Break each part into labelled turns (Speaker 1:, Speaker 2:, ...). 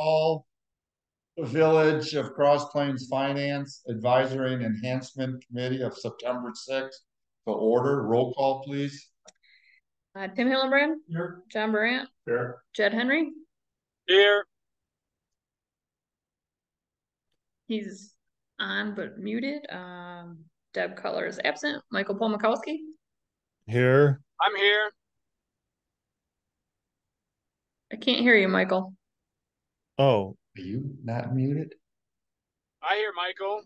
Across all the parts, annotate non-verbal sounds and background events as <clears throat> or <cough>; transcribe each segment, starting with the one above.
Speaker 1: call the Village of Cross Plains Finance Advisory and Enhancement Committee of September sixth to order. Roll call, please.
Speaker 2: Uh, Tim Hillenbrand,
Speaker 1: Here.
Speaker 2: John Brandt,
Speaker 1: Here.
Speaker 2: Jed Henry,
Speaker 3: Here,
Speaker 2: he's on but muted. Um, Deb Cutler is absent. Michael Paul Mikowski,
Speaker 4: Here,
Speaker 3: I'm here.
Speaker 2: I can't hear you, Michael.
Speaker 4: Oh,
Speaker 1: Are you not muted?
Speaker 3: I hear Michael.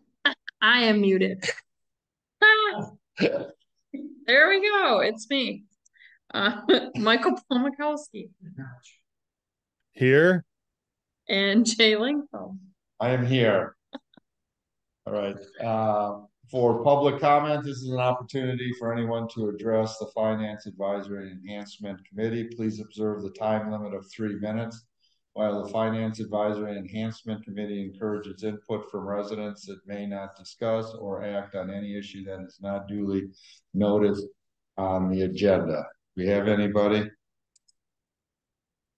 Speaker 2: I am muted. <laughs> There we go. It's me. Uh, <laughs> Michael Paul
Speaker 4: here,
Speaker 2: and Jay Langfeld.
Speaker 1: I am here. All right, uh, for public comment, this is an opportunity for anyone to address the Finance Advisory Enhancement Committee. Please observe the time limit of three minutes. While the Finance Advisory and Enhancement Committee encourages input from residents that may not discuss or act on any issue that is not duly noted on the agenda. We have anybody?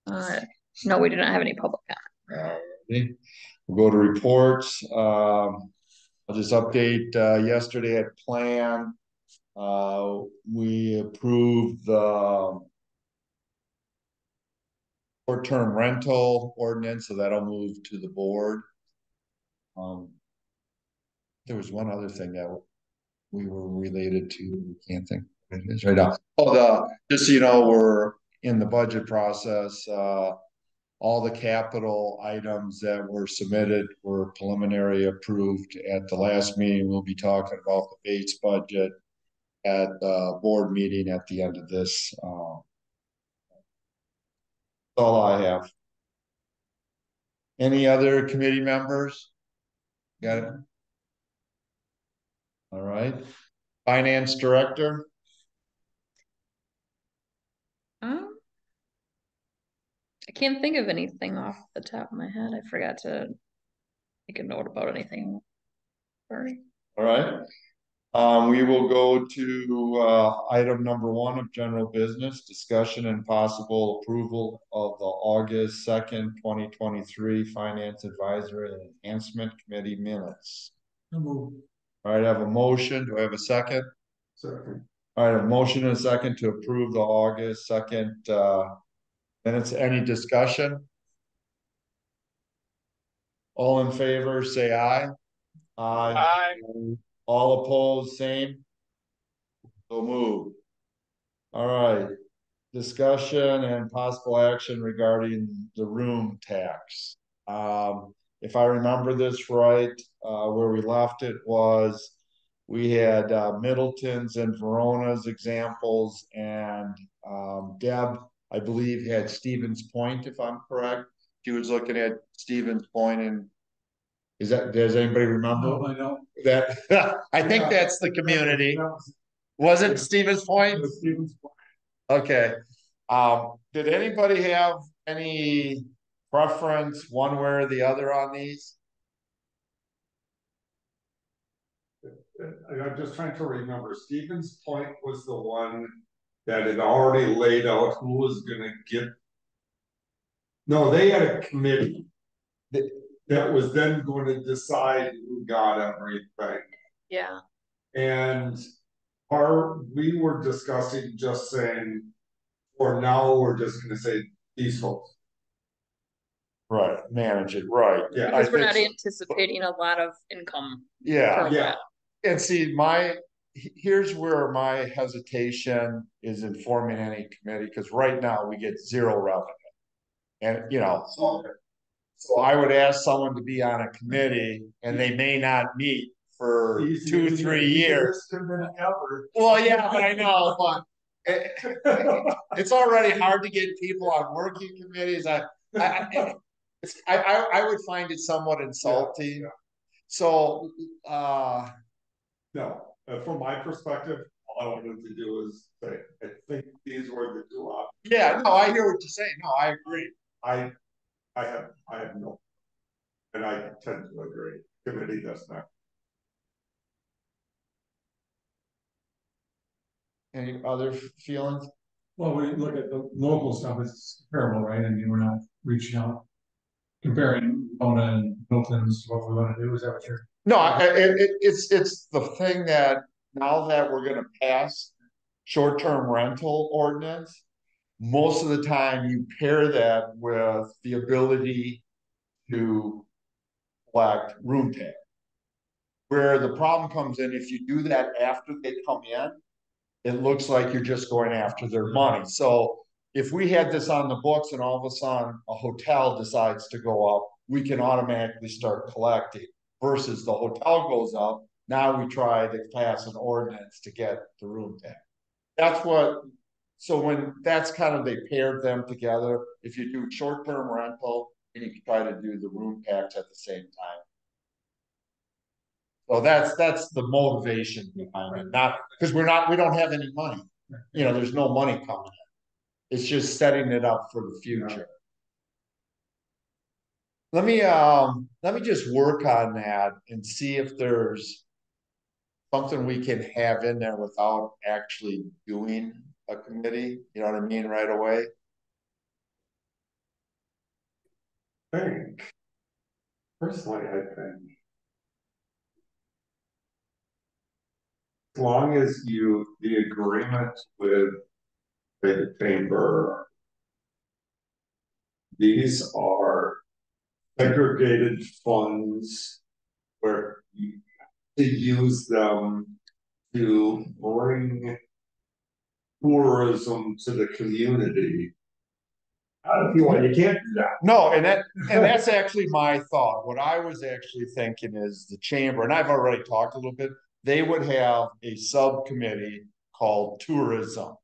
Speaker 2: Uh, no, we do not have any public comment.
Speaker 1: We'll go to reports. Um, I'll just update, uh, yesterday at plan. Uh, we approved the short-term rental ordinance, so that'll move to the board. Um, there was one other thing that we were related to, We can't think what it is right now. Oh, the, just so you know, we're in the budget process, uh, all the capital items that were submitted were preliminary approved at the last meeting. We'll be talking about the base budget at the board meeting at the end of this, uh. All I have. Any other committee members? Got it? All right, finance director,
Speaker 2: Um, I can't think of anything off the top of my head. I forgot to make a note about anything. Sorry.
Speaker 1: all right. Um, we will go to, uh, item number one of general business, discussion and possible approval of the August second, twenty twenty-three Finance Advisory and Enhancement Committee minutes. All right, I have a motion. Do I have a second? Second. All right, a motion and a second to approve the August second, uh, minutes. Any discussion? All in favor, say aye. Aye.
Speaker 3: Aye.
Speaker 1: All opposed, same. So move. All right, discussion and possible action regarding the room tax. Um, if I remember this right, uh, where we left it was. We had uh, Middleton's and Verona's examples and um, Deb, I believe, had Stevens Point, if I'm correct. She was looking at Stevens Point and. Is that, does anybody remember?
Speaker 5: I know.
Speaker 1: That, <laughs> I think that's the community.
Speaker 5: That was-
Speaker 1: Was
Speaker 5: Yeah.
Speaker 1: it Stevens Point?
Speaker 5: it was Stevens Point.
Speaker 1: Okay. Um, did anybody have any preference one way or the other on these?
Speaker 5: I'm just trying to remember, Stevens Point was the one that had already laid out who was gonna get. No, they had a committee. That, that was then going to decide who got everything.
Speaker 2: Yeah.
Speaker 5: And our, we were discussing just saying, for now, we're just gonna say these folks.
Speaker 1: Right, manage it, right.
Speaker 5: Yeah.
Speaker 1: I
Speaker 2: Because we're not
Speaker 1: think
Speaker 2: anticipating a lot of income.
Speaker 1: Yeah,
Speaker 5: Yeah.
Speaker 2: that.
Speaker 1: and see, my, here's where my hesitation is informing any committee, cause right now we get zero revenue. And, you know, so, so I would ask someone to be on a committee and they may not meet for two, three years.
Speaker 5: this could've been ever.
Speaker 1: Well, yeah, but I know, but it, it's already hard to get people on working committees. I, I, I, it's, I, I, I would find it somewhat insulting.
Speaker 5: yeah.
Speaker 1: So, uh,
Speaker 5: No, uh, from my perspective, all I wanted to do is say, I think these were the two options.
Speaker 1: yeah, no, I hear what you're saying. No, I agree.
Speaker 5: I, I have, I have no. And I tend to agree, committee does not.
Speaker 1: Any other feelings?
Speaker 6: Well, we look at the local stuff, it's comparable, right? I mean, we're not reaching out comparing Mona and Milton's to what we wanna do, is that what you're?
Speaker 1: No, I, I- it, it, it's, it's the thing that now that we're gonna pass short-term rental ordinance. Most of the time you pair that with the ability to collect room tax. Where the problem comes in, if you do that after they come in, it looks like you're just going after their money. So if we had this on the books and all of a sudden a hotel decides to go up, we can automatically start collecting versus the hotel goes up. Now we try to pass an ordinance to get the room tax. That's what, so when, that's kind of, they paired them together. If you do short-term rental, and you can try to do the room tax at the same time. So that's, that's the motivation behind it, not, because we're not, we don't have any money. You know, there's no money coming in. It's just setting it up for the future. Let me, um, let me just work on that and see if there's. Something we can have in there without actually doing a committee, you know what I mean, right away?
Speaker 5: I think. Personally, I think. As long as you, the agreement with the chamber. These are segregated funds where you to use them to bring tourism to the community. I don't feel you can't do that.
Speaker 1: No, and that, and that's actually my thought. What I was actually thinking is the chamber, and I've already talked a little bit. They would have a subcommittee called tourism.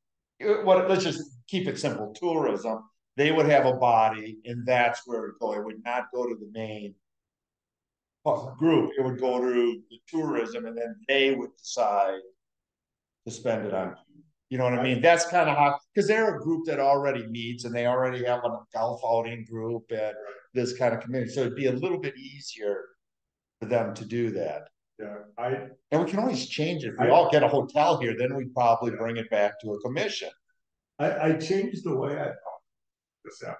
Speaker 1: Uh, What, let's just keep it simple, tourism. They would have a body and that's where it would go. It would not go to the main. Group, it would go to the tourism and then they would decide. To spend it on, you know what I mean? That's kind of how, because they're a group that already meets and they already have a golf outing group and this kind of committee, so it'd be a little bit easier. For them to do that,
Speaker 5: Yeah, I,
Speaker 1: and we can always change it, if we all get a hotel here, then we'd probably bring it back to a commission.
Speaker 5: I, I changed the way I thought this out.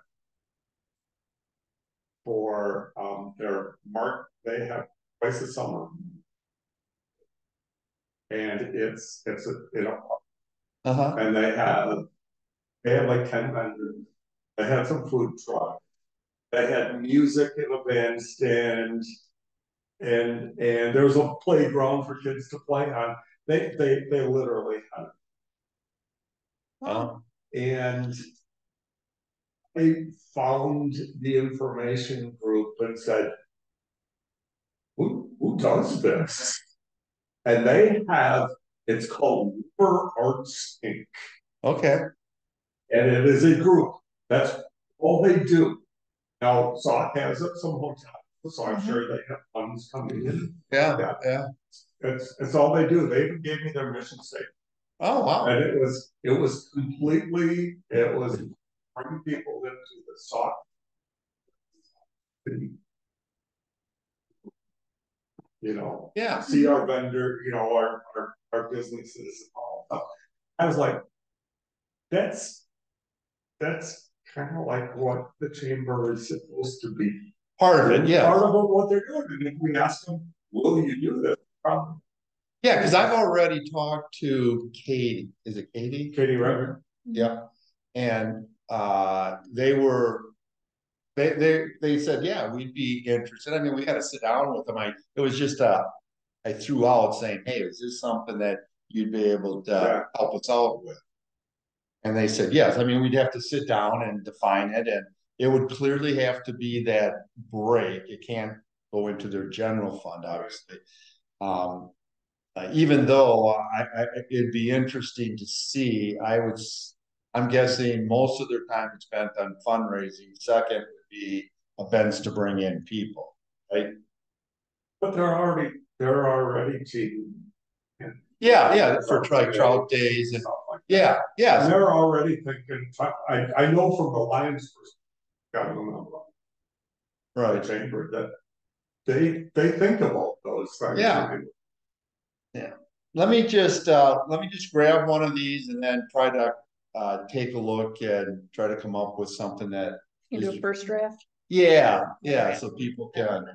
Speaker 5: For, um, their mark, they have twice a summer. And it's, it's, a you know,
Speaker 1: Uh-huh,
Speaker 5: and they have, they have like ten vendors. They had some food truck. They had music in a bandstand. And, and there was a playground for kids to play on. They, they, they literally had
Speaker 1: uh,
Speaker 5: and I found the information group and said, who, who does this? And they have, it's called River Arts Inc.
Speaker 1: okay,
Speaker 5: And it is a group, that's all they do. Now, Sauk has some hotels, so I'm mm-hmm. sure they have funds coming in.
Speaker 1: yeah,
Speaker 5: Yeah.
Speaker 1: yeah,
Speaker 5: That's, that's all they do, they even gave me their mission statement.
Speaker 1: oh, wow,
Speaker 5: And it was, it was completely, it was bringing people into the soft. You know,
Speaker 1: yeah,
Speaker 5: see our vendor, you know, our, our, our businesses and all. I was like. That's. That's kind of like what the chamber is supposed to be.
Speaker 1: part of it, yeah,
Speaker 5: Part of what they're doing, and if we ask them, will you do this? Um,
Speaker 1: yeah, because I've already talked to Katie, is it Katie?
Speaker 5: Katie Redmond,
Speaker 1: Yeah, and uh, they were. They they they said, yeah, we'd be interested. I mean, we had to sit down with them. I, it was just uh. I threw out saying, hey, is this something that you'd be able to
Speaker 5: Yeah.
Speaker 1: help us out with? And they said, yes, I mean, we'd have to sit down and define it and it would clearly have to be that break. It can't go into their general fund, obviously. Um, uh, even though I, I, it'd be interesting to see, I would, I'm guessing most of their time is spent on fundraising. Second would be events to bring in people, right?
Speaker 5: but they're already, they're already cheating.
Speaker 1: Yeah, yeah, for tri trout days and,
Speaker 5: stuff like
Speaker 1: yeah,
Speaker 5: And
Speaker 1: yeah,
Speaker 5: they're already thinking, I, I know from the Lions. first government of the
Speaker 1: right.
Speaker 5: chamber that they, they think about those things.
Speaker 1: Yeah. Let me just, uh, let me just grab one of these and then try to, uh, take a look and try to come up with something that
Speaker 2: You do a first draft?
Speaker 1: Yeah, yeah, so people can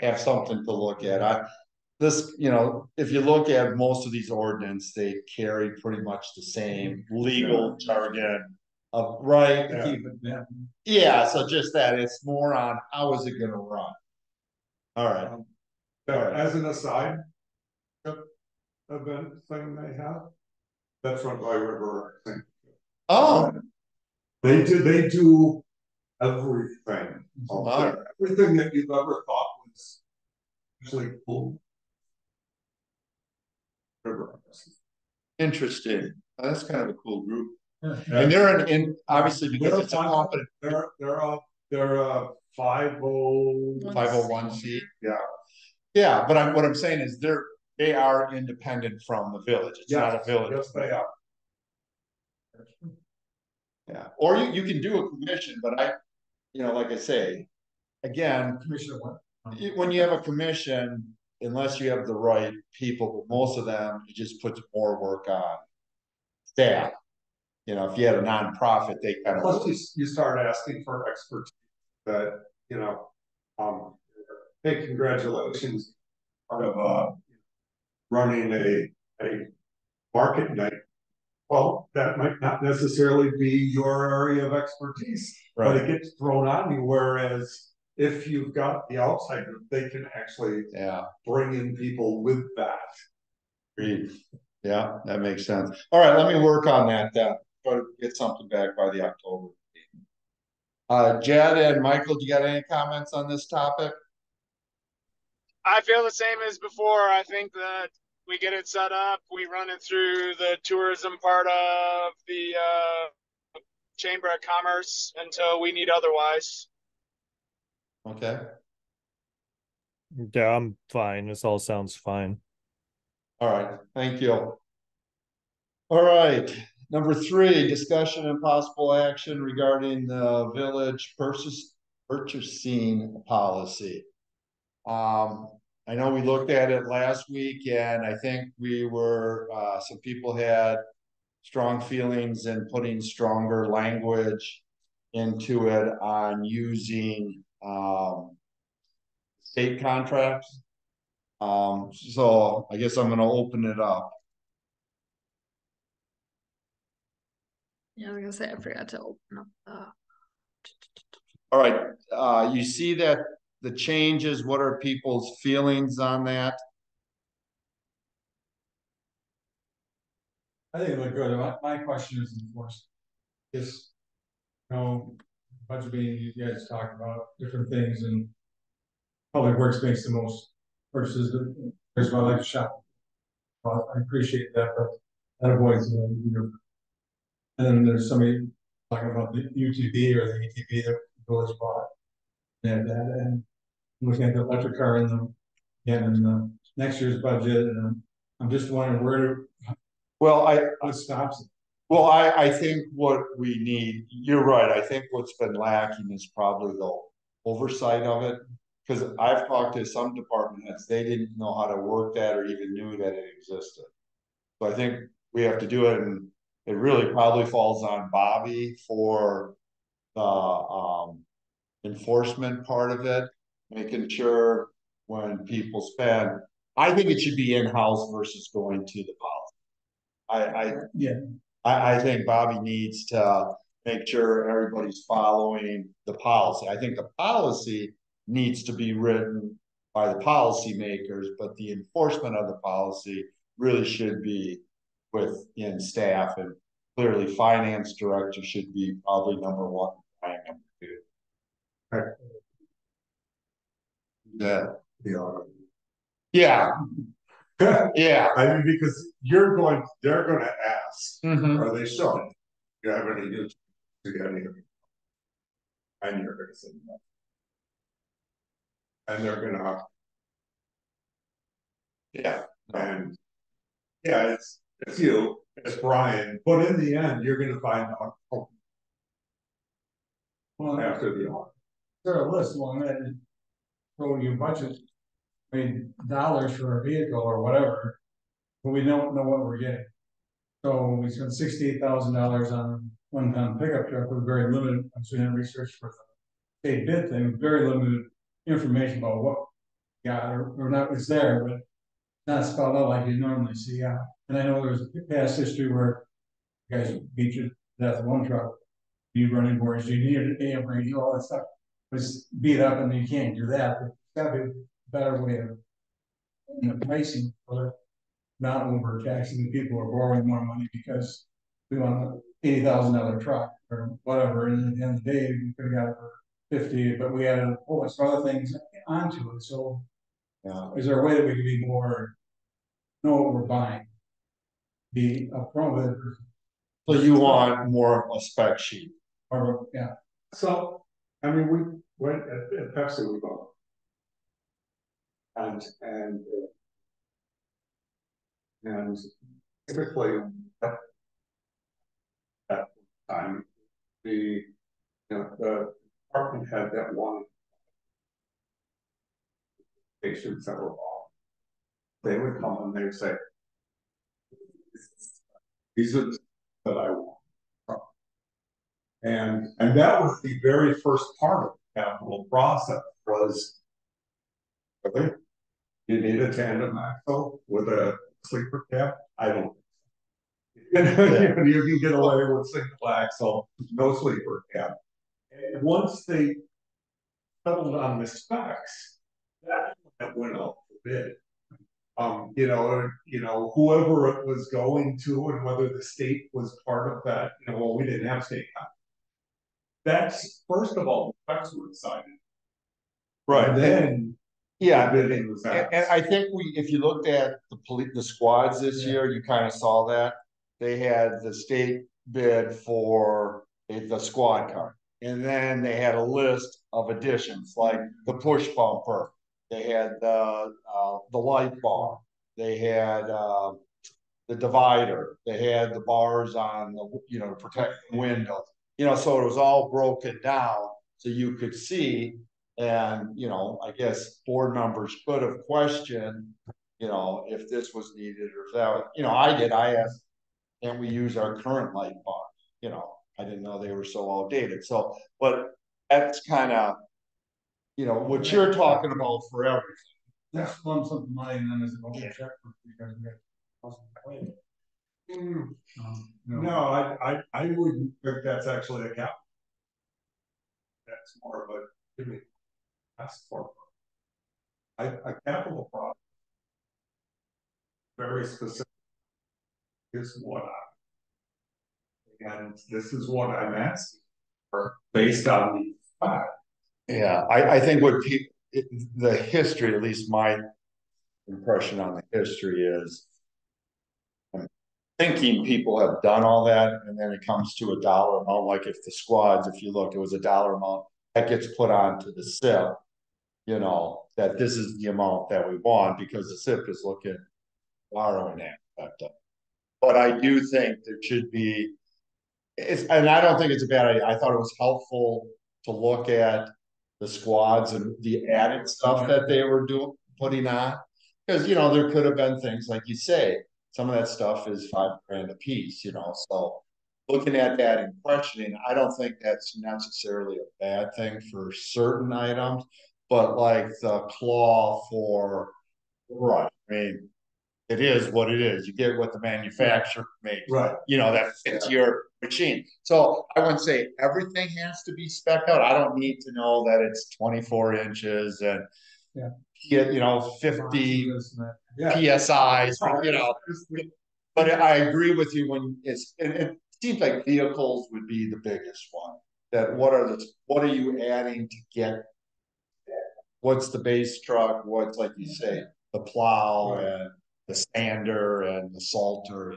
Speaker 1: have something to look at. I, this, you know, if you look at most of these ordinance, they carry pretty much the same legal jargon. Of, right,
Speaker 5: Yeah.
Speaker 1: yeah, yeah, so just that, it's more on how is it gonna run? Alright,
Speaker 5: But um, as an aside. Event thing they have. That's run by River, I think.
Speaker 1: oh,
Speaker 5: They do, they do everything.
Speaker 1: Wow.
Speaker 5: Everything that you've ever thought was. Actually cool. River.
Speaker 1: interesting, that's kind of a cool group.
Speaker 6: Yeah.
Speaker 1: And they're in, in, obviously because
Speaker 5: They're
Speaker 1: it's a
Speaker 5: fun. They're, they're a, they're a five oh.
Speaker 1: five oh one C.
Speaker 5: Yeah.
Speaker 1: Yeah, but I'm, what I'm saying is they're, they are independent from the village, it's not a
Speaker 5: Yes,
Speaker 1: village.
Speaker 5: yes, they are.
Speaker 1: Yeah, or you, you can do a commission, but I, you know, like I say, again, y- when you have a commission, unless you have the right people, but most of them, it just puts more work on staff. You know, if you had a nonprofit, they kind
Speaker 5: Plus
Speaker 1: of,
Speaker 5: you, you start asking for expertise that, you know, um, hey, congratulations. Part of, uh, running a, a market night. Well, that might not necessarily be your area of expertise, but it gets thrown on you, whereas if you've got the outside group, they can actually
Speaker 1: yeah,
Speaker 5: bring in people with that.
Speaker 1: agreed. Yeah, that makes sense. All right, let me work on that, then. try to get something back by the October. Uh, Jed and Michael, do you got any comments on this topic?
Speaker 3: I feel the same as before. I think that we get it set up, we run it through the tourism part of the uh, Chamber of Commerce until we need otherwise.
Speaker 1: Okay.
Speaker 4: yeah, I'm fine. This all sounds fine.
Speaker 1: All right, thank you. All right, number three, discussion and possible action regarding the village purchase, purchasing policy. Um, I know we looked at it last week and I think we were, uh, some people had strong feelings in putting stronger language into it on using, um, state contracts. Um, so I guess I'm gonna open it up.
Speaker 2: Yeah, I was gonna say, I forgot to open up the.
Speaker 1: All right, uh, you see that the changes, what are people's feelings on that?
Speaker 6: I think it looked good. My, my question is enforced. Is, you know, budget meeting, you guys talk about different things and public works makes the most purchases, but here's why I like to shop. Well, I appreciate that, but that avoids, you know, you know. And then there's somebody talking about the UTV or the ATV that the village bought. And that, and looking at the electric car in the, again, in the next year's budget, and I'm- I'm just wondering where,
Speaker 1: Well, I,
Speaker 6: what stops?
Speaker 1: Well, I, I think what we need, you're right, I think what's been lacking is probably the oversight of it. Cause I've talked to some department heads, they didn't know how to work that or even knew that it existed. So I think we have to do it and it really probably falls on Bobby for the, um. Enforcement part of it, making sure when people spend, I think it should be in-house versus going to the policy. I, I.
Speaker 6: Yeah.
Speaker 1: I, I think Bobby needs to make sure everybody's following the policy. I think the policy needs to be written by the policymakers, but the enforcement of the policy really should be within staff and clearly finance director should be probably number one, and number two. Yeah,
Speaker 5: Yeah.
Speaker 1: yeah, <laughs> yeah.
Speaker 5: I mean, because you're going, they're gonna ask,
Speaker 1: Mhm.
Speaker 5: or they should, do you have any news to get any? And you're gonna say no. And they're gonna,
Speaker 1: Yeah,
Speaker 5: and. Yeah, it's, it's you, it's Brian, but in the end, you're gonna find out
Speaker 6: Well,
Speaker 5: after the audit.
Speaker 6: there a list along that, and so you budget. Dollars for a vehicle or whatever, but we don't know what we're getting. So we spent sixty-eight thousand dollars on one ton pickup truck with very limited, I'm doing research for state bid thing, very limited information about what. got or, or not was there, but not spelled out like you normally see, yeah. And I know there's a past history where guys beat you to death one truck. You running boards, you need an AM radio, all that stuff was beat up and you can't do that. There's gotta be better way of. You know, pricing for not overtaxing the people who are borrowing more money because we want an eighty thousand dollar truck or whatever, and at the end of the day, we could have got it for fifty, but we added a whole bunch of other things onto it, so.
Speaker 1: Yeah.
Speaker 6: Is there a way that we can be more, know what we're buying? Be upfront with it,
Speaker 1: So you want more of a spec sheet?
Speaker 6: or, yeah,
Speaker 5: So, I mean, we went at, at Pepsi, we bought. And, and. uh, And typically. At that time, the, you know, the department had that one. Patients that were off. They would come and they would say. These are the that I want. And, and that was the very first part of the capital process was. Okay, you need a tandem axle with a sleeper cab, I don't. <laughs> You can you can get away with single axle, no sleeper cab. And once they settled on the specs, that went up a bit. Um, you know, you know, whoever it was going to and whether the state was part of that, you know, well, we didn't have state. contract. That's, first of all, the specs were decided. And then.
Speaker 1: Yeah,
Speaker 5: was
Speaker 1: And, and I think we, if you looked at the police, the squads this year, you kind of saw that. They had the state bid for the the squad car. And then they had a list of additions, like the push bumper. They had the, uh, the light bar. They had, uh, the divider. They had the bars on the, you know, to protect the windows. You know, so it was all broken down, so you could see and, you know, I guess board members could have questioned, you know, if this was needed or if that, you know, I did, I asked. Can we use our current light bar? You know, I didn't know they were so outdated, so, but that's kind of. You know, what you're talking about for everything.
Speaker 6: let's lump some money and then as a whole check for because we got.
Speaker 5: Hmm,
Speaker 6: Um,
Speaker 5: No, I, I, I wouldn't think that's actually a cap. That's more of a, give me. Ask for. I, a capital project. Very specific. Is what I. And this is what I'm asking. For, based on the fact.
Speaker 1: Yeah, I, I think what people, the history, at least my impression on the history is. Thinking people have done all that and then it comes to a dollar amount, like if the squads, if you look, it was a dollar amount, that gets put onto the CIP. You know, that this is the amount that we want because the CIP is looking borrowing that. But, uh, But I do think there should be. It's, and I don't think it's a bad idea. I thought it was helpful to look at the squads and the added stuff that they were doing, putting on. Cause you know, there could have been things like you say, some of that stuff is five grand a piece, you know, so. Looking at that and questioning, I don't think that's necessarily a bad thing for certain items. But like the claw for, right, I mean. It is what it is, you get what the manufacturer makes
Speaker 5: Right.
Speaker 1: you know, that fits your machine. So I wouldn't say everything has to be spec out. I don't need to know that it's twenty-four inches and.
Speaker 6: Yeah.
Speaker 1: Yeah, you know, fifty
Speaker 6: This and.
Speaker 5: Yeah.
Speaker 1: PSIs, you know, but I agree with you when it's, it, it seems like vehicles would be the biggest one. That what are the, what are you adding to get? What's the base truck, what's like you say, the plow
Speaker 5: Right.
Speaker 1: and the sander and the salter.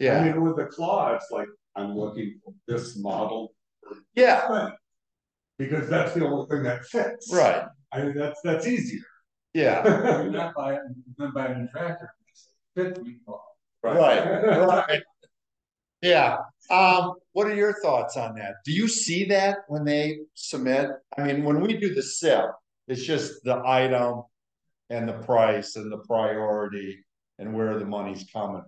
Speaker 1: Yeah, I
Speaker 5: mean, with the claw, it's like, I'm looking for this model.
Speaker 1: yeah,
Speaker 5: thing. Because that's the only thing that fits.
Speaker 1: right,
Speaker 5: I mean, that's, that's easier.
Speaker 1: yeah, <laughs>
Speaker 6: You're not buying, then buying a tractor. Week off.
Speaker 1: right, <laughs> right. Yeah, um, what are your thoughts on that? Do you see that when they submit? I mean, when we do the CIP, it's just the item. And the price and the priority and where the money's coming.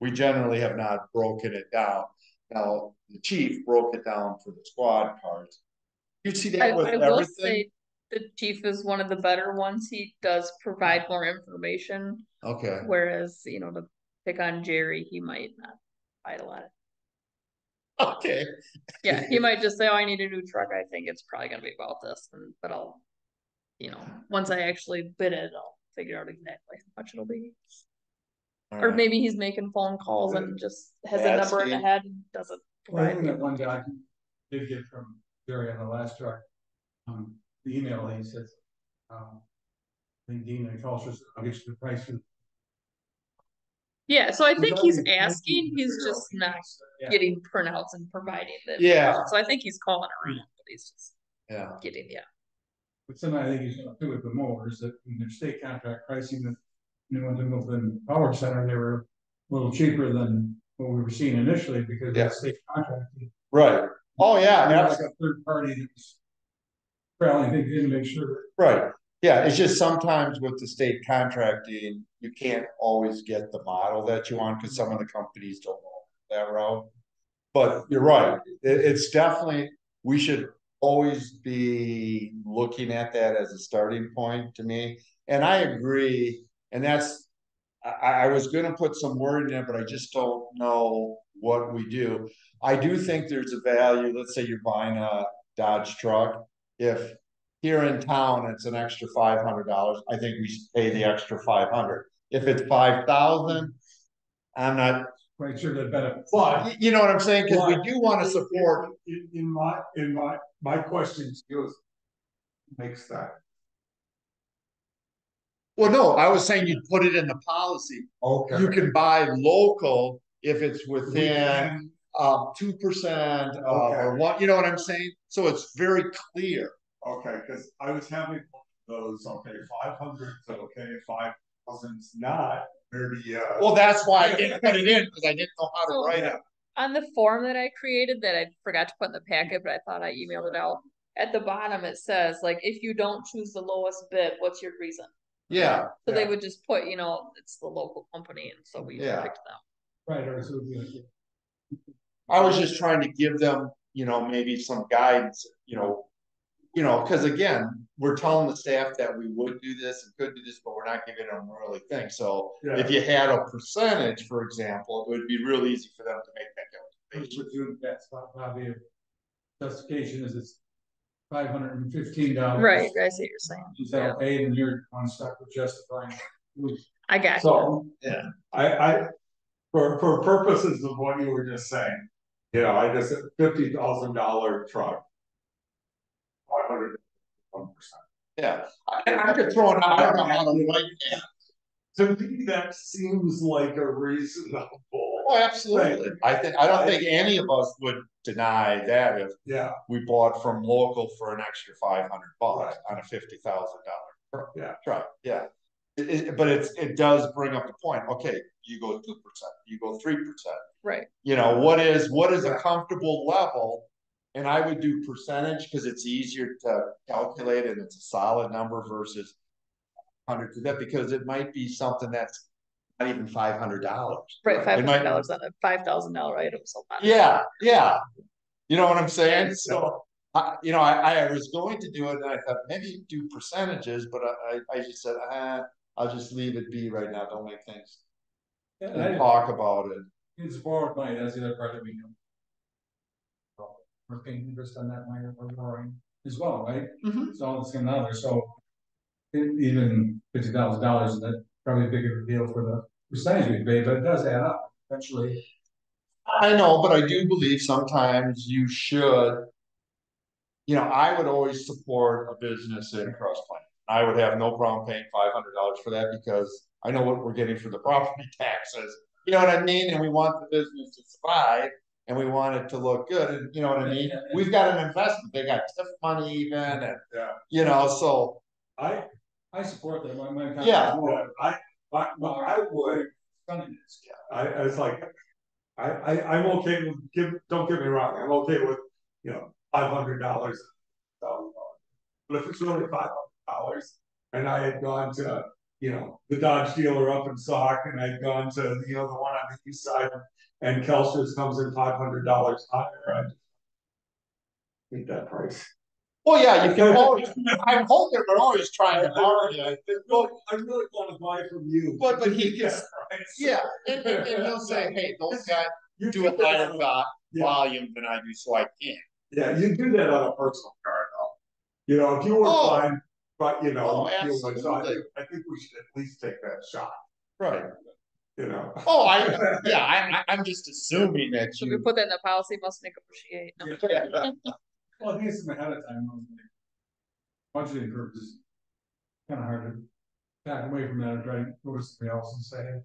Speaker 1: We generally have not broken it down. Now, the chief broke it down for the squad cars. You see
Speaker 2: I,
Speaker 1: that with
Speaker 2: I will
Speaker 1: everything?
Speaker 2: say, the chief is one of the better ones. He does provide more information,
Speaker 1: Okay,
Speaker 2: whereas, you know, to pick on Jerry, he might not provide a lot.
Speaker 1: okay,
Speaker 2: Yeah, he might just say, oh, I need a new truck. I think it's probably gonna be about this, and, but I'll, you know, once I actually bid it, I'll figure out exactly how much it'll be. Or
Speaker 1: alright.
Speaker 2: maybe he's making phone calls and just has a number in the head and doesn't
Speaker 6: Well, I
Speaker 2: provide
Speaker 6: think that one guy did get from Jerry on the last truck. Um, the email, he says, um. I think Dean and Culture, I'll get you the price. for-
Speaker 2: Yeah, so I think he's
Speaker 6: already-
Speaker 2: asking, he's just not
Speaker 6: yeah.
Speaker 2: getting printouts and providing the.
Speaker 1: Yeah.
Speaker 2: So I think he's calling around, but he's just
Speaker 1: Yeah,
Speaker 2: getting, yeah.
Speaker 6: But something I think he's gonna do with the more is that in their state contract pricing, that new ones in Milton Power Center, they were a little cheaper than what we were seeing initially because of
Speaker 1: Yeah.
Speaker 6: the state contract.
Speaker 1: right, oh, yeah,
Speaker 6: They're Like a third party that's Crowley things in to make sure
Speaker 1: right, yeah, it's just sometimes with the state contracting, you can't always get the model that you want, cause some of the companies don't go that route. But you're right, it, it's definitely, we should always be looking at that as a starting point to me. And I agree, and that's, I, I was gonna put some word in it, but I just don't know what we do. I do think there's a value, let's say you're buying a Dodge truck, if here in town, it's an extra five hundred dollars, I think we should pay the extra five hundred. If it's five thousand, I'm not,
Speaker 6: quite sure that benefits.
Speaker 5: But
Speaker 1: you- you know what I'm saying, cause we do wanna support,
Speaker 5: In, in my, in my, my question goes. Makes that,
Speaker 1: well, no, I was saying you'd put it in the policy.
Speaker 5: okay.
Speaker 1: You can buy local if it's within um two percent uh or
Speaker 5: Okay.
Speaker 1: one, you know what I'm saying? So it's very clear.
Speaker 5: Okay, cause I was having those, okay, five hundred's okay, five thousand's not, maybe, uh.
Speaker 1: Well, that's why I didn't put it in, cause I didn't know how to
Speaker 2: So-
Speaker 1: write it.
Speaker 2: On the form that I created that I forgot to put in the packet, but I thought I emailed it out. At the bottom, it says like, if you don't choose the lowest bid, what's your reason?
Speaker 1: Yeah,
Speaker 2: So they
Speaker 5: Yeah.
Speaker 2: would just put, you know, it's the local company and so we
Speaker 1: Yeah.
Speaker 2: picked them.
Speaker 6: Right, or so, you know,
Speaker 1: I was just trying to give them, you know, maybe some guidance, you know. You know, cause again, we're telling the staff that we would do this and could do this, but we're not giving them really things, so.
Speaker 5: Yeah.
Speaker 1: If you had a percentage, for example, it would be real easy for them to make that calculation.
Speaker 6: With you, that's probably a justification is it's five hundred and fifteen dollars.
Speaker 2: Right, I see what you're saying.
Speaker 6: Is that paid and you're on stuck with justifying.
Speaker 2: I got you.
Speaker 5: So.
Speaker 1: Yeah.
Speaker 5: I, I, for, for purposes of what you were just saying, you know, I just, fifty thousand dollar truck. Five hundred, one percent.
Speaker 1: Yeah, I, I'm just throwing out, I don't know how to write that.
Speaker 5: To me, that seems like a reasonable,
Speaker 1: Oh, absolutely, I think, I don't think any of us would deny that if
Speaker 5: yeah,
Speaker 1: we bought from local for an extra five hundred bucks on a fifty thousand dollar.
Speaker 5: Yeah.
Speaker 1: Truck, yeah. It, it, but it's, it does bring up the point, okay, you go two percent, you go three percent.
Speaker 2: Right,
Speaker 1: You know, what is, what is a comfortable level? And I would do percentage, cause it's easier to calculate and it's a solid number versus. Hundred to that, because it might be something that's not even five hundred dollars.
Speaker 2: right,
Speaker 1: It
Speaker 2: five
Speaker 1: might-
Speaker 2: hundred dollars on a five thousand dollar item, so. not-
Speaker 1: Yeah, yeah. You know what I'm saying? So, I, you know, I, I was going to do it and I thought maybe do percentages, but I, I, I just said, ah, I'll just leave it be right now, don't make things.
Speaker 6: And
Speaker 1: and
Speaker 6: I-
Speaker 1: Talk about it.
Speaker 6: It's borrowed money, that's the other part that we know. So, We're paying interest on that money that we're borrowing as well, right?
Speaker 2: Mhm.
Speaker 6: It's all the same other, so. e- Even fifty thousand dollars, that's probably a bigger deal for the percentage we pay, but it does add up eventually.
Speaker 1: I know, but I do believe sometimes you should. You know, I would always support a business in Cross Plain. I would have no problem paying five hundred dollars for that because I know what we're getting for the property <laughs> taxes. You know what I mean? And we want the business to survive and we want it to look good and you know what I mean? We've got an investment. They got TIF money even and,
Speaker 5: yeah,
Speaker 1: you know, so,
Speaker 5: I,
Speaker 6: I support that, my, my.
Speaker 1: Yeah.
Speaker 5: would, I, but I would, I, I was like. I, I, I'm okay with, give, don't get me wrong, I'm okay with, you know, five hundred dollars. But if it's really five hundred dollars, and I had gone to, you know, the Dodge dealer up in Sauk, and I'd gone to, you know, the one on the east side. And Kelch's comes in five hundred dollars higher, I. Think that price,
Speaker 1: Well, yeah, you can always, I'm hoping we're always trying to bargain.
Speaker 5: Look, I'm really wanna buy from you.
Speaker 1: But- but he <laughs> gets- Yeah, and, and and he'll say, <laughs> hey, those guys
Speaker 5: You
Speaker 1: do a higher
Speaker 5: on- Yeah.
Speaker 1: volume than I do, so I can't.
Speaker 5: Yeah, you do that on a personal card though. You know, if you were
Speaker 1: Oh.
Speaker 5: fine, but you know.
Speaker 1: Oh,
Speaker 5: you know, so I
Speaker 1: absolutely.
Speaker 5: think, I think we should at least take that shot,
Speaker 1: Right.
Speaker 5: You know?
Speaker 1: Oh, I, <laughs> yeah, I, I, I'm just assuming that
Speaker 2: Should we put that in the policy, must negotiate? No.
Speaker 1: Yeah. <laughs>
Speaker 6: Well, I think it's ahead of time. I was like, Budgeting purposes. Kind of hard to back away from that and try to go to somebody else and say.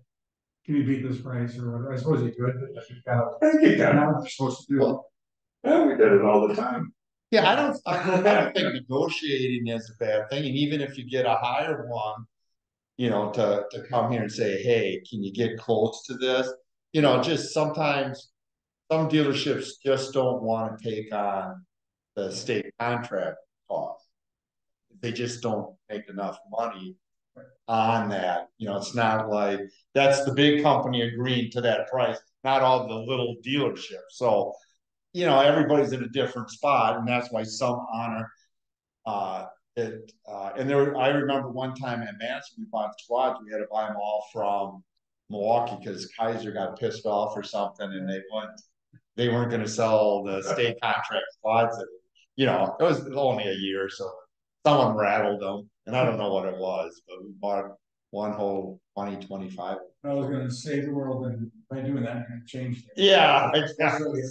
Speaker 6: Can you beat this price or whatever? I suppose you could, but that's kind of,
Speaker 5: I get that,
Speaker 6: not what you're supposed to do.
Speaker 5: yeah, we did it all the time.
Speaker 1: Yeah, I don't, I don't think negotiating is a bad thing, and even if you get a higher one. You know, to, to come here and say, hey, can you get close to this? You know, just sometimes. Some dealerships just don't wanna take on the state contract cost. They just don't make enough money on that, you know, it's not like, that's the big company agreeing to that price, not all the little dealerships, so you know, everybody's in a different spot, and that's why some honor. Uh, it, uh, and there, I remember one time at Madison, we bought squads, we had to buy them all from Milwaukee, because Kayser got pissed off or something, and they wouldn't. They weren't gonna sell the <laughs> state contract squads, that- you know, it was only a year, so someone rattled them, and I don't know what it was, but we bought one whole twenty, twenty-five.
Speaker 6: I was gonna save the world and by doing that, I'm gonna change. things.
Speaker 1: Yeah, <laughs> exactly.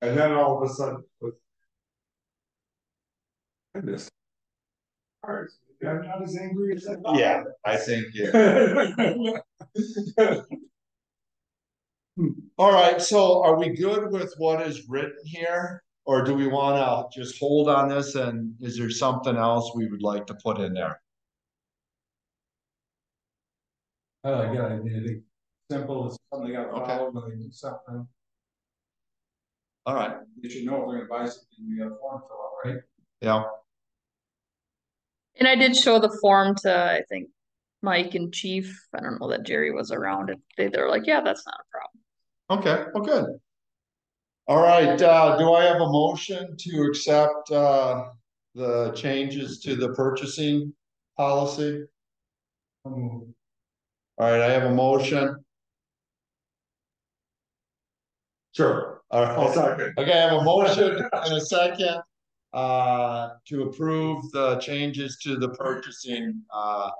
Speaker 5: And then all of a sudden. with- I missed. Alright, I'm not as angry as I thought.
Speaker 1: Yeah, I think, yeah. <laughs> All right, so are we good with what is written here? Or do we wanna just hold on this and is there something else we would like to put in there?
Speaker 6: I like that idea, simple is something they gotta
Speaker 1: Okay.
Speaker 6: follow, when they do something,
Speaker 1: All right,
Speaker 6: they should know if they're gonna buy something, we got a form to fill out, right?
Speaker 1: yeah,
Speaker 2: And I did show the form to, I think, Mike and Chief. I don't know that Jerry was around. If They, they're like, yeah, that's not a problem.
Speaker 1: okay, well, good. All right, uh, do I have a motion to accept, uh, the changes to the purchasing policy? All right, I have a motion.
Speaker 5: Sure,
Speaker 1: All right.
Speaker 5: I'll
Speaker 1: right,
Speaker 5: second.
Speaker 1: okay, I have a motion and a second. Uh, to approve the changes to the purchasing, uh,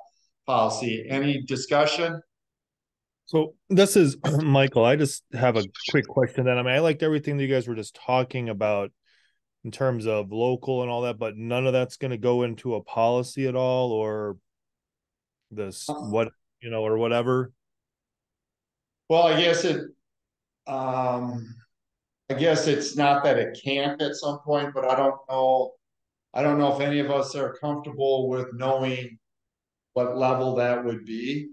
Speaker 1: policy. Any discussion?
Speaker 4: So this is <clears throat> Michael. I just have a quick question then. I mean, I liked everything that you guys were just talking about in terms of local and all that, but none of that's gonna go into a policy at all or this,
Speaker 1: Uh-uh.
Speaker 4: what, you know, or whatever.
Speaker 1: Well, I guess it, um, I guess it's not that it can't at some point, but I don't know. I don't know if any of us are comfortable with knowing what level that would be.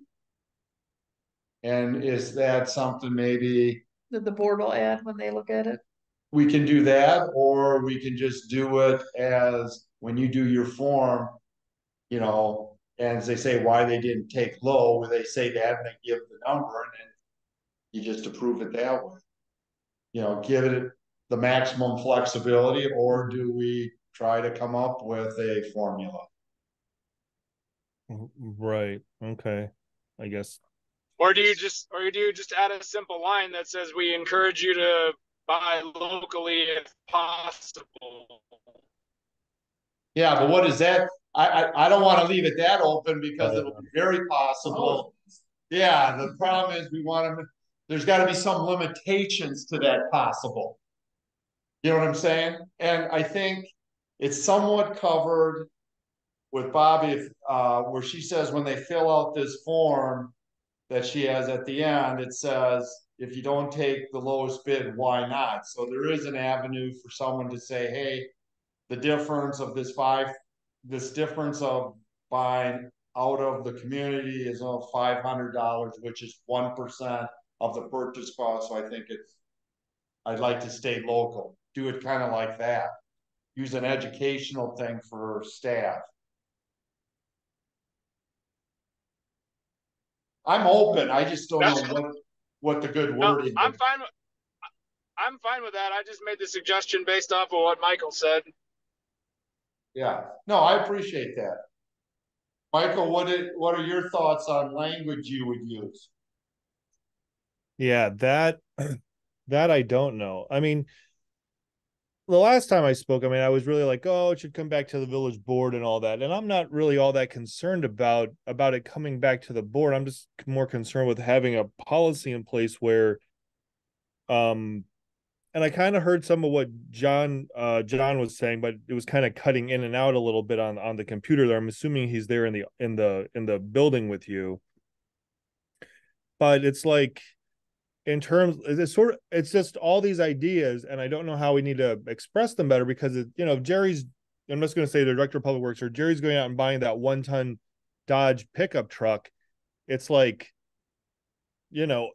Speaker 1: And is that something maybe
Speaker 2: That the board will add when they look at it.
Speaker 1: we can do that, or we can just do it as when you do your form. You know, and as they say why they didn't take low, where they say that and they give the number and then. You just approve it that way. You know, give it the maximum flexibility, or do we try to come up with a formula?
Speaker 4: Right, okay, I guess.
Speaker 3: Or do you just, or do you just add a simple line that says we encourage you to buy locally if possible?
Speaker 1: Yeah, but what is that? I, I, I don't wanna leave it that open because it'll be very possible. Oh. Yeah, the problem is we wanna, there's gotta be some limitations to that possible. You know what I'm saying? And I think it's somewhat covered. With Bobby, uh, where she says when they fill out this form. That she has at the end, it says, if you don't take the lowest bid, why not? So there is an avenue for someone to say, hey. The difference of this five, this difference of buying out of the community is of five hundred dollars, which is one percent of the purchase cost, so I think it's. I'd like to stay local, do it kind of like that, use an educational thing for staff. I'm open, I just don't know what, what the good
Speaker 3: No,
Speaker 1: wording.
Speaker 3: I'm fine with, I'm fine with that. I just made the suggestion based off of what Michael said.
Speaker 1: Yeah, no, I appreciate that. Michael, what did, what are your thoughts on language you would use?
Speaker 4: Yeah, that <clears throat> that I don't know. I mean, the last time I spoke, I mean, I was really like, oh, it should come back to the village board and all that. And I'm not really all that concerned about about it coming back to the board. I'm just more concerned with having a policy in place where um and I kind of heard some of what John uh John was saying, but it was kind of cutting in and out a little bit on on the computer there. I'm assuming he's there in the in the in the building with you. But it's like in terms it's sort of it's just all these ideas and i don't know how we need to express them better because it, you know jerry's i'm just going to say the director of public works or jerry's going out and buying that one ton dodge pickup truck. It's like you know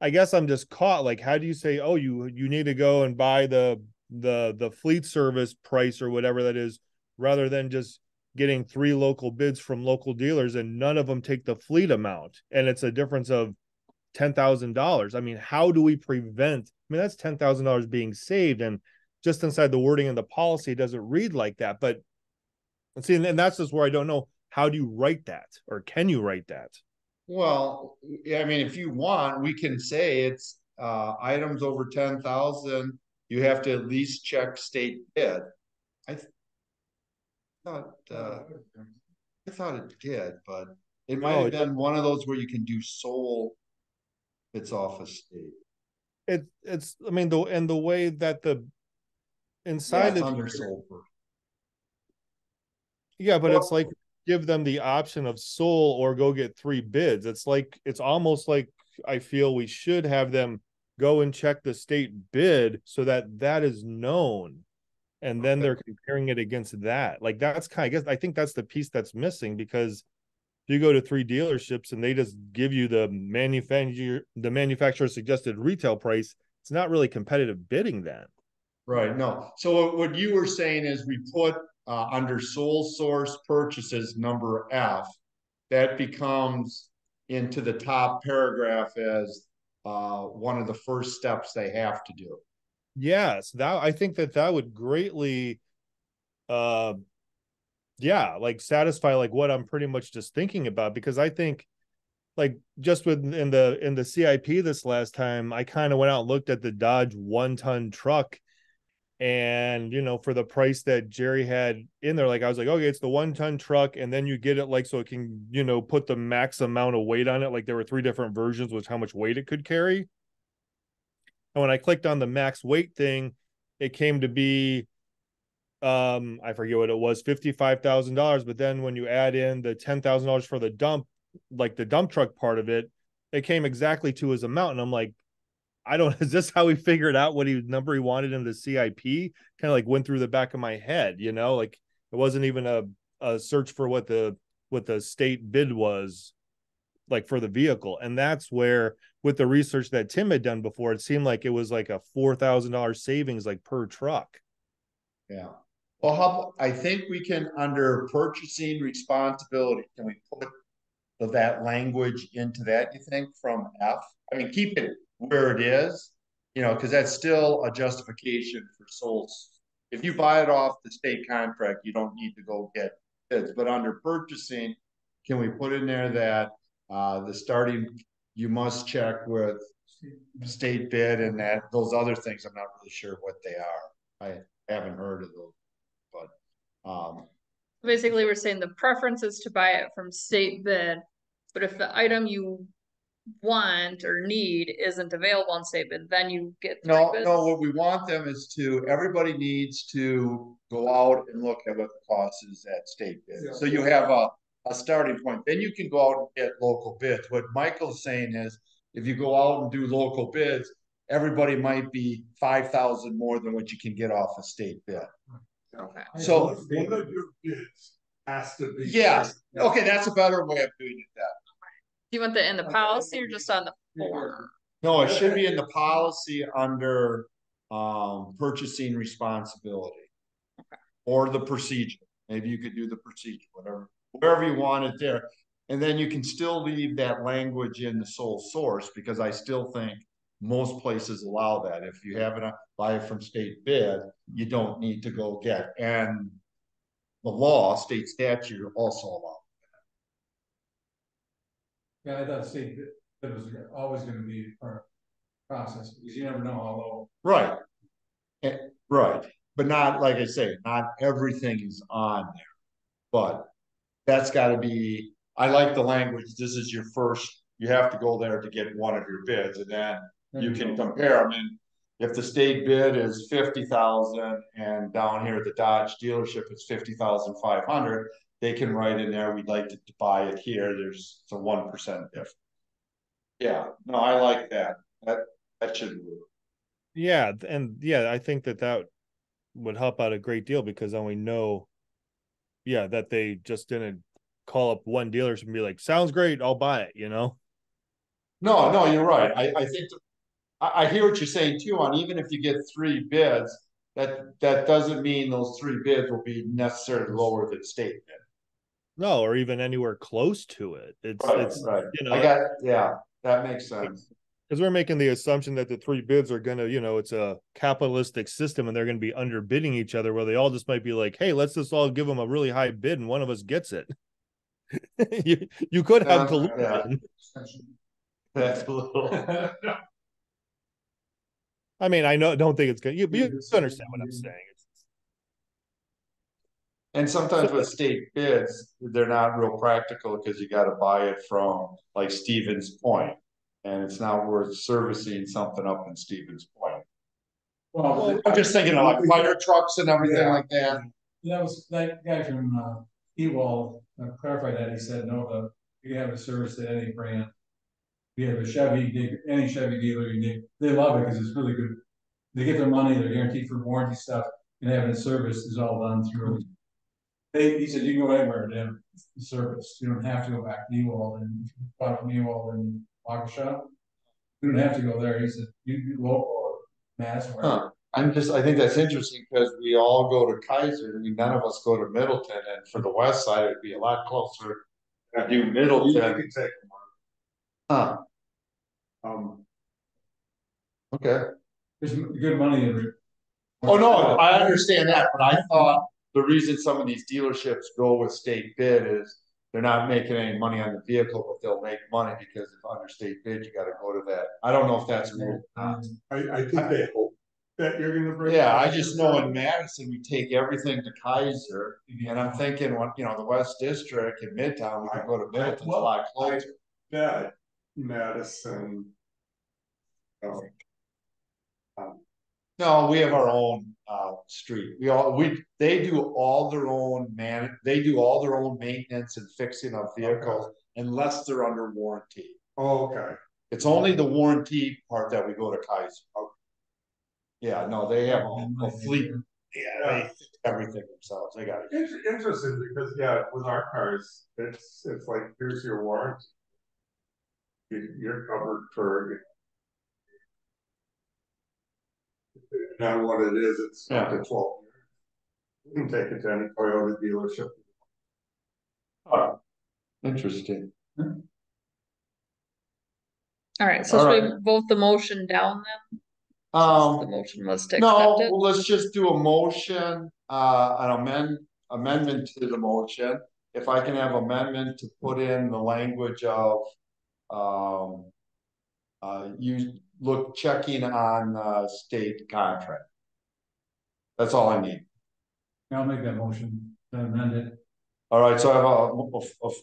Speaker 4: i guess i'm just caught like how do you say oh you you need to go and buy the the the fleet service price or whatever that is rather than just getting three local bids from local dealers and none of them take the fleet amount. And it's a difference of ten thousand dollars. I mean, how do we prevent? I mean, that's ten thousand dollars being saved, and just inside the wording in the policy, doesn't read like that. But let's see, and that's just where I don't know. How do you write that, or can you write that?
Speaker 1: Well, I mean, if you want, we can say it's uh items over ten thousand, you have to at least check state bid. I th- thought, uh, I thought it did, but it might
Speaker 4: No,
Speaker 1: have been one of those where you can do sole. It's off a state.
Speaker 4: It it's I mean the and the way that the inside
Speaker 1: it's
Speaker 4: of
Speaker 1: sole
Speaker 4: Yeah, but it's like give them the option of sole or go get three bids. It's like it's almost like I feel we should have them go and check the state bid so that that is known. And then
Speaker 1: Okay.
Speaker 4: they're comparing it against that. Like that's kind of, I guess I think that's the piece that's missing because you go to three dealerships and they just give you the manufacturer the manufacturer suggested retail price, it's not really competitive bidding then.
Speaker 1: Right, no, so what- you were saying is we put uh under sole source purchases number F. That becomes into the top paragraph as uh one of the first steps they have to do.
Speaker 4: Yes, that I think that that would greatly uh yeah, like satisfy like what I'm pretty much just thinking about because I think like just with in the in the CIP this last time, I kind of went out and looked at the Dodge one ton truck. And you know for the price that Jerry had in there like I was like okay it's the one ton truck and then you get it like so it can you know put the max amount of weight on it like there were three different versions with how much weight it could carry. And when I clicked on the max weight thing, it came to be um I forget what it was, $55,000, but then when you add in the $10,000 for the dump, like the dump truck part of it, it came exactly to his amount and I'm like I don't <laughs> is this how he figured out what he number he wanted in the CIP? Kind of like went through the back of my head, you know, like it wasn't even a a search for what the what the state bid was like for the vehicle. And that's where with the research that Tim had done before, it seemed like it was like a four thousand dollar savings like per truck.
Speaker 1: Yeah. Well, how, I think we can, under purchasing responsibility, can we put that language into that, you think, from F? I mean, keep it where it is, you know, because that's still a justification for souls. If you buy it off the state contract, you don't need to go get bids, but under purchasing, can we put in there that uh, the starting, you must check with state bid and that, those other things, I'm not really sure what they are. I haven't heard of those, um,
Speaker 2: Basically, we're saying the preference is to buy it from state bid, but if the item you want or need isn't available on state bid, then you get three
Speaker 1: no,
Speaker 2: bids.
Speaker 1: no, what we want them is to, everybody needs to go out and look at what the cost is at state bid. So you have a, a starting point, then you can go out and get local bids. What Michael's saying is, if you go out and do local bids, everybody might be five thousand more than what you can get off a state bid.
Speaker 2: Okay.
Speaker 1: So-
Speaker 5: One of your bids has to be.
Speaker 1: Yes, okay, that's a better way of doing it That.
Speaker 2: Do you want that in the policy or just on the form?
Speaker 1: No, it should be in the policy under, um, purchasing responsibility. Or the procedure, maybe you could do the procedure, whatever, wherever you want it there. And then you can still leave that language in the sole source, because I still think most places allow that. If you have it, buy it from state bid, you don't need to go get, and the law, state statute also allows That.
Speaker 6: Yeah, I thought state that, that was always gonna be part of the process, because you never know how low.
Speaker 1: Right. Eh, right, but not, like I say, not everything is on there. But that's gotta be, I like the language, this is your first, you have to go there to get one of your bids, and then you can compare, I mean. If the state bid is fifty thousand and down here at the Dodge dealership, it's fifty thousand five hundred. They can write in there, we'd like to buy it here, there's it's a one percent difference. Yeah, no, I like that, that, that should work.
Speaker 4: Yeah, and yeah, I think that that would help out a great deal because then we know, yeah, that they just didn't call up one dealership and be like, "Sounds great, I'll buy it," you know?
Speaker 1: No, no, you're right. I, I think, I, I hear what you're saying too, on even if you get three bids, that, that doesn't mean those three bids will be necessarily lower than state bid.
Speaker 4: No, or even anywhere close to it. It's
Speaker 1: Right,
Speaker 4: it's
Speaker 1: right.
Speaker 4: you know
Speaker 1: I got, yeah, that makes sense.
Speaker 4: because we're making the assumption that the three bids are gonna, you know, it's a capitalistic system and they're gonna be underbidding each other. Where they all just might be like, "Hey, let's just all give them a really high bid and one of us gets it." <laughs> you you could have
Speaker 1: Yeah, yeah.
Speaker 4: collusion.
Speaker 1: That's a little, <laughs>
Speaker 4: I mean, I know, don't think it's good. You, you
Speaker 6: it's-
Speaker 4: understand what I'm saying.
Speaker 1: And sometimes with state bids, they're not real practical because you gotta buy it from like Stevens And it's not worth servicing something up in Stevens Point.
Speaker 6: Well,
Speaker 1: I'm just thinking of like fire trucks and everything
Speaker 6: Yeah.
Speaker 1: like that.
Speaker 6: that was, that guy from, uh, Ewald uh, clarified that, he said, no, the, you have a service at any brand. You have a Chevy, they- any Chevy dealer, you need, they love it because it's really good. They get their money, they're guaranteed for warranty stuff, and having a service is all done through. They, he said, you can go anywhere and have the service, you don't have to go back to Ewald and, bought from Ewald and Waukesha. You don't have to go there, he said, you, you local or Madison, wherever.
Speaker 1: Huh, I'm just, I think that's interesting because we all go to Kayser, I mean, none of us go to Middleton, and for the west side, it'd be a lot closer. to do
Speaker 5: You you
Speaker 1: Middleton,
Speaker 5: can take them
Speaker 1: huh.
Speaker 5: Um,
Speaker 1: okay.
Speaker 6: There's m- good money in it.
Speaker 1: Oh, no, I understand that, but I thought the reason some of these dealerships go with state bid is. They're not making any money on the vehicle, but they'll make money because if under state bid, you gotta go to that, I don't know if that's. real. or not.
Speaker 5: I, I think they hope that you're gonna bring.
Speaker 1: Yeah, I just know in Madison, we take everything to Kayser, and I'm thinking, what, you know, the West District in Midtown, we could go to Middleton, a lot closer.
Speaker 5: That Madison. Oh,
Speaker 1: No, we have our own uh street. We all, we, they do all their own man, they do all their own maintenance and fixing of vehicles unless they're under warranty.
Speaker 5: oh, okay.
Speaker 1: It's only the warranty part that we go to Kayser. Yeah, no, they have a a fleet, yeah, they everything themselves. They got it.
Speaker 5: It's interesting because, yeah, with our cars, it's, it's like, here's your warranty. You, you're covered for. Now what it is, it's up to twelve years. You can take it to any Toyota dealership.
Speaker 1: Huh. Interesting.
Speaker 2: All right, so
Speaker 1: All
Speaker 2: should we vote the motion down then? The
Speaker 1: Um,
Speaker 2: motion was to
Speaker 1: no,
Speaker 2: accept it.
Speaker 1: well, let's just do a motion, uh, an amend, amendment to the motion. If I can have amendment to put in the language of, um. Uh, you look checking on, uh, state contract. That's all I need.
Speaker 6: I'll make that motion, to amend it.
Speaker 1: All right, so I have a, a- a-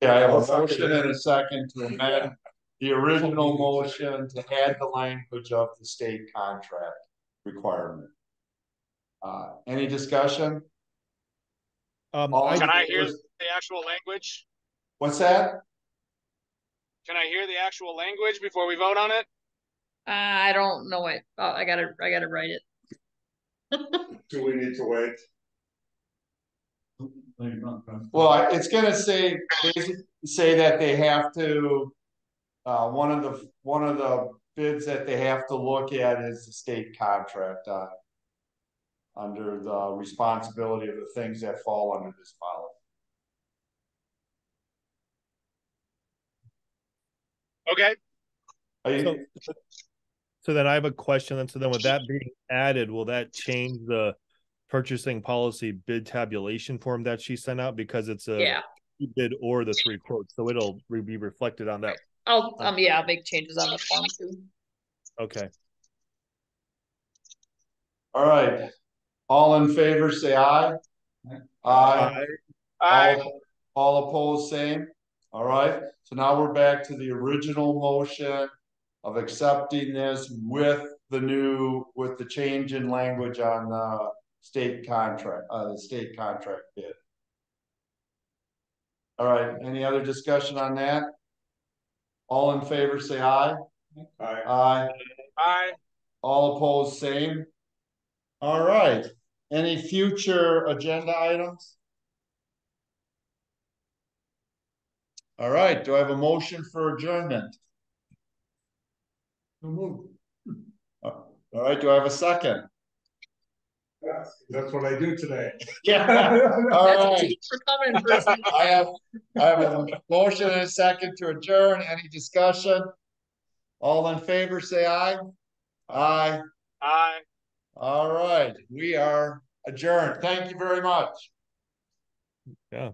Speaker 1: yeah, I have a motion and a second to amend the original motion to add the language of the state contract requirement. Uh, any discussion?
Speaker 4: um,
Speaker 1: All-
Speaker 3: Can I hear the actual language?
Speaker 1: What's that?
Speaker 3: Can I hear the actual language before we vote on it?
Speaker 2: I don't know it. Oh, I gotta, I gotta write it.
Speaker 5: Do we need to wait?
Speaker 1: Well, it's gonna say, say that they have to. Uh, one of the, one of the bids that they have to look at is the state contract, uh. Under the responsibility of the things that fall under this policy.
Speaker 3: Okay,
Speaker 1: Are
Speaker 4: so, so then I have a question. And so then with that being added, will that change the purchasing policy bid tabulation form that she sent out because it's a
Speaker 2: Yeah,
Speaker 4: bid or the three quotes, so it'll re- be reflected on that.
Speaker 2: I'll, um, yeah, I'll make changes on the form too.
Speaker 4: Okay,
Speaker 1: All right, all in favor, say aye. Aye.
Speaker 3: I,
Speaker 1: All, all opposed, same. All right, so now we're back to the original motion of accepting this with the new, with the change in language on the state contract, uh, the state contract bid. All right, any other discussion on that? All in favor, say aye.
Speaker 5: Aye.
Speaker 1: Aye.
Speaker 3: I,
Speaker 1: All opposed, same. All right, any future agenda items? All right, do I have a motion for adjournment?
Speaker 6: So move.
Speaker 1: All right, do I have a second?
Speaker 5: that's what I do today. <laughs>
Speaker 1: Yeah, <laughs> all
Speaker 2: That's
Speaker 1: right.
Speaker 2: For coming. <laughs>
Speaker 1: I have, I have a motion and a second to adjourn. Any discussion? All in favor, say aye. Aye.
Speaker 3: Aye.
Speaker 1: All right, we are adjourned. Thank you very much.
Speaker 4: yeah.